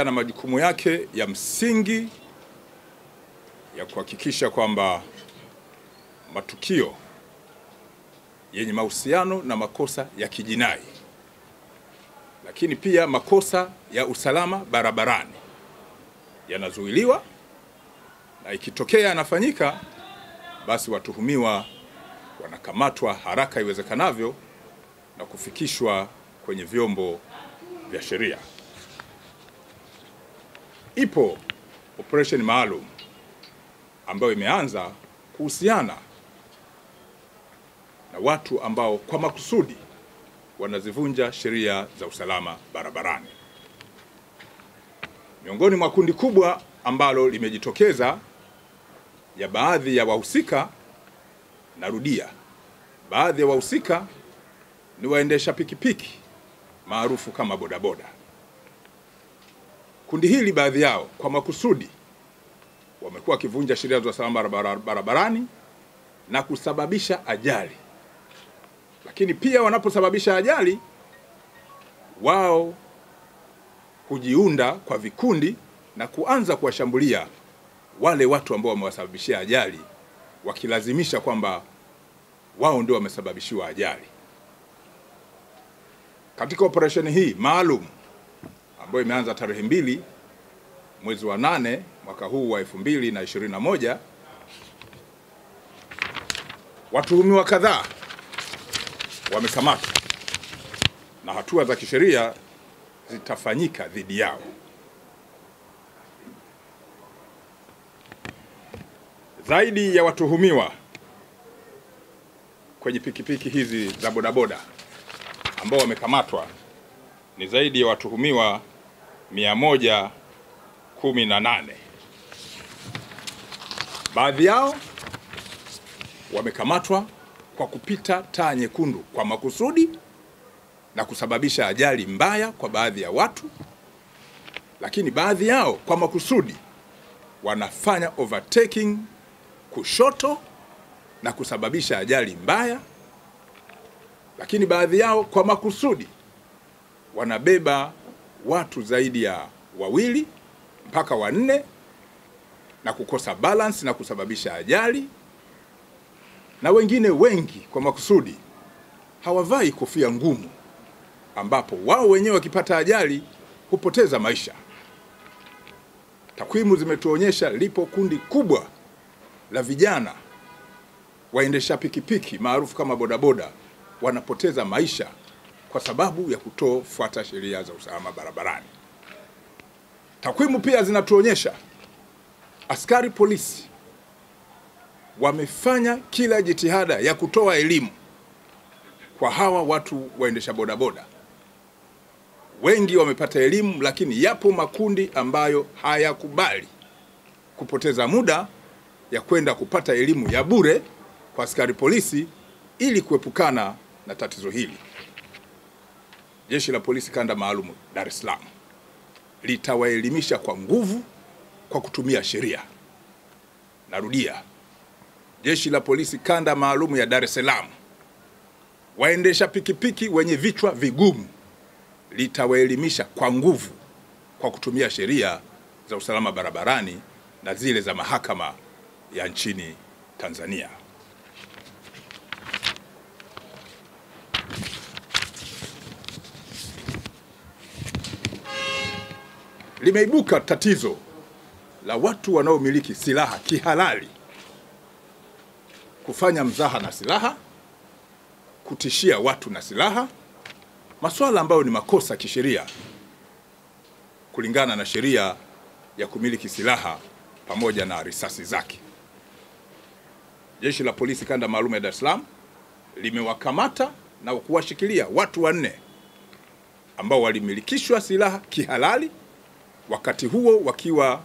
anaendelea na majukumu yake ya msingi ya kuhakikisha kwamba matukio yenye mahusiano na makosa ya kijinai, lakini pia makosa ya usalama barabarani yanazuiliwa, na ikitokea yanafanyika, basi watuhumiwa wanakamatwa haraka iwezekanavyo na kufikishwa kwenye vyombo vya sheria. Ipo operation maalum ambayo imeanza kuhusiana na watu ambao kwa makusudi wanazivunja sheria za usalama barabarani. Miongoni mwa kundi kubwa ambalo limejitokeza ya baadhi ya wahusika, narudia, baadhi ya wahusika ni waendesha pikipiki maarufu kama bodaboda. Kundi hili baadhi yao kwa makusudi wamekuwa wakivunja sheria za usalama barabara- barabarani na kusababisha ajali, lakini pia wanaposababisha ajali wao hujiunda kwa vikundi na kuanza kuwashambulia wale watu ambao wamewasababishia ajali, wakilazimisha kwamba wao ndio wamesababishiwa ajali. Katika operesheni hii maalum ambayo imeanza tarehe mbili mwezi wa nane mwaka huu wa 2021 watuhumiwa kadhaa wamekamatwa na hatua za kisheria zitafanyika dhidi yao. Zaidi ya watuhumiwa kwenye pikipiki hizi za bodaboda ambao wamekamatwa ni zaidi ya watuhumiwa mia moja kumi na nane. Baadhi yao wamekamatwa kwa kupita taa nyekundu kwa makusudi na kusababisha ajali mbaya kwa baadhi ya watu, lakini baadhi yao kwa makusudi wanafanya overtaking kushoto na kusababisha ajali mbaya, lakini baadhi yao kwa makusudi wanabeba watu zaidi ya wawili mpaka wanne na kukosa balance na kusababisha ajali, na wengine wengi kwa makusudi hawavai kofia ngumu, ambapo wao wenyewe wakipata ajali hupoteza maisha. Takwimu zimetuonyesha lipo kundi kubwa la vijana waendesha pikipiki maarufu kama bodaboda wanapoteza maisha kwa sababu ya kutofuata sheria za usalama barabarani. Takwimu pia zinatuonyesha askari polisi wamefanya kila jitihada ya kutoa elimu kwa hawa watu waendesha bodaboda. Wengi wamepata elimu, lakini yapo makundi ambayo hayakubali kupoteza muda ya kwenda kupata elimu ya bure kwa askari polisi ili kuepukana na tatizo hili. Jeshi la Polisi Kanda Maalum Dar es Salaam litawaelimisha kwa nguvu kwa kutumia sheria. Narudia, Jeshi la Polisi Kanda Maalum ya Dar es Salaam, waendesha pikipiki wenye vichwa vigumu litawaelimisha kwa nguvu kwa kutumia sheria za usalama barabarani na zile za mahakama ya nchini Tanzania. Limeibuka tatizo la watu wanaomiliki silaha kihalali kufanya mzaha na silaha, kutishia watu na silaha, masuala ambayo ni makosa kisheria kulingana na sheria ya kumiliki silaha pamoja na risasi zake. Jeshi la Polisi Kanda Maalum ya Dar es Salaam limewakamata na kuwashikilia watu wanne ambao walimilikishwa silaha kihalali, wakati huo wakiwa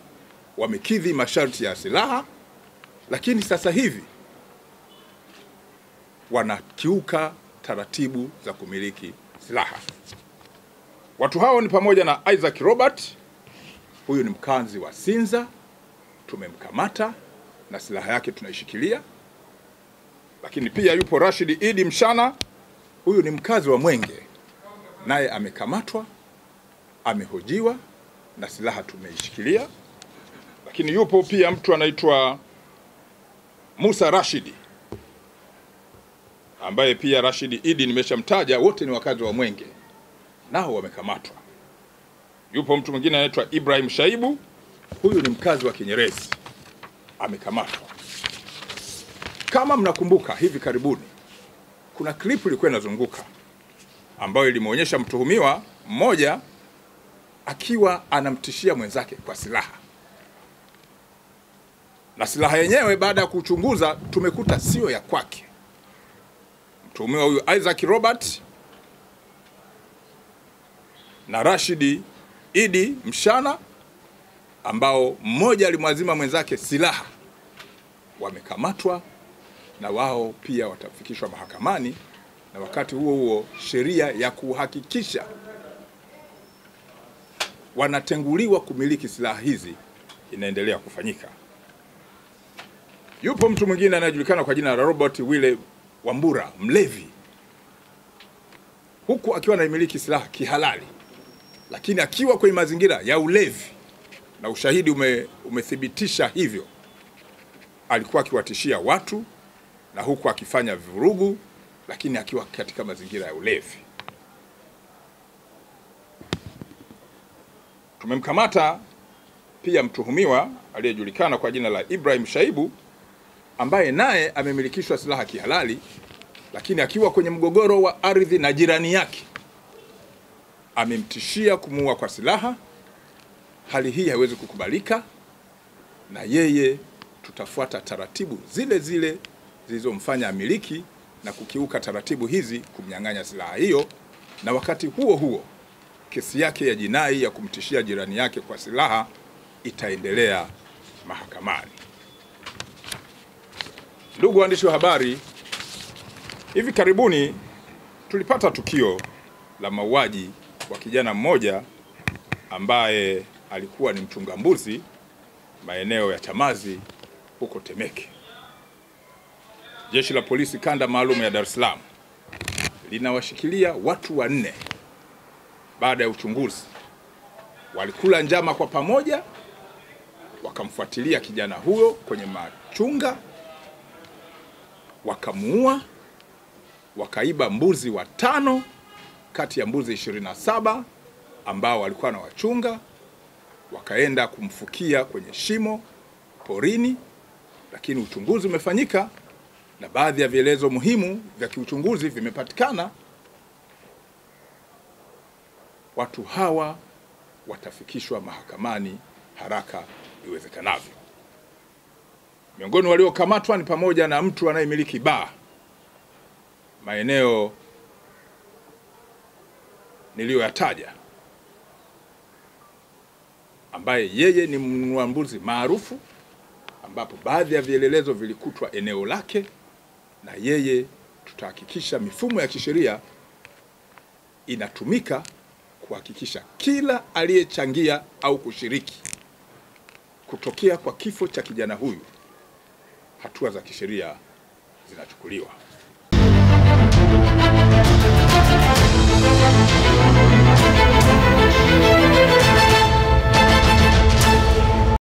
wamekidhi masharti ya silaha, lakini sasa hivi wanakiuka taratibu za kumiliki silaha. Watu hao ni pamoja na Isaac Robert, huyu ni mkazi wa Sinza, tumemkamata na silaha yake tunaishikilia. Lakini pia yupo Rashid Idi Mshana, huyu ni mkazi wa Mwenge, naye amekamatwa, amehojiwa na silaha tumeishikilia, lakini yupo pia mtu anaitwa Musa Rashidi ambaye pia Rashidi Idi nimeshamtaja, wote ni wakazi wa Mwenge, nao wamekamatwa. Yupo mtu mwingine anaitwa Ibrahim Shaibu, huyu ni mkazi wa Kinyerezi, amekamatwa. Kama mnakumbuka, hivi karibuni kuna klipu ilikuwa inazunguka ambayo ilimwonyesha mtuhumiwa mmoja akiwa anamtishia mwenzake kwa silaha, na silaha yenyewe baada ya kuchunguza tumekuta sio ya kwake. Mtuhumiwa huyu Isaac Robert na Rashidi Idi Mshana, ambao mmoja alimwazima mwenzake silaha, wamekamatwa na wao pia watafikishwa mahakamani, na wakati huo huo sheria ya kuhakikisha wanatenguliwa kumiliki silaha hizi inaendelea kufanyika. Yupo mtu mwingine anayejulikana kwa jina la Robert Wile Wambura, mlevi, huku akiwa anaimiliki silaha kihalali, lakini akiwa kwenye mazingira ya ulevi, na ushahidi ume, umethibitisha hivyo. Alikuwa akiwatishia watu na huku akifanya vurugu, lakini akiwa katika mazingira ya ulevi. Tumemkamata pia mtuhumiwa aliyejulikana kwa jina la Ibrahim Shaibu ambaye naye amemilikishwa silaha kihalali, lakini akiwa kwenye mgogoro wa ardhi na jirani yake amemtishia kumuua kwa silaha. Hali hii haiwezi kukubalika, na yeye tutafuata taratibu zile zile zilizomfanya amiliki na kukiuka taratibu hizi kumnyang'anya silaha hiyo, na wakati huo huo kesi yake ya jinai ya kumtishia jirani yake kwa silaha itaendelea mahakamani. Ndugu waandishi wa habari, hivi karibuni tulipata tukio la mauaji wa kijana mmoja ambaye alikuwa ni mchunga mbuzi maeneo ya Chamazi huko Temeke. Jeshi la polisi kanda maalum ya Dar es Salaam linawashikilia watu wanne baada ya uchunguzi. Walikula njama kwa pamoja, wakamfuatilia kijana huyo kwenye machunga, wakamuua, wakaiba mbuzi watano kati ya mbuzi 27 ambao walikuwa na wachunga, wakaenda kumfukia kwenye shimo porini, lakini uchunguzi umefanyika na baadhi ya vielezo muhimu vya kiuchunguzi vimepatikana. Watu hawa watafikishwa mahakamani haraka iwezekanavyo. Miongoni waliokamatwa ni pamoja na mtu anayemiliki baa maeneo niliyoyataja, ambaye yeye ni mnunua mbuzi maarufu, ambapo baadhi ya vielelezo vilikutwa eneo lake, na yeye tutahakikisha mifumo ya kisheria inatumika kuhakikisha kila aliyechangia au kushiriki kutokea kwa kifo cha kijana huyu, hatua za kisheria zinachukuliwa.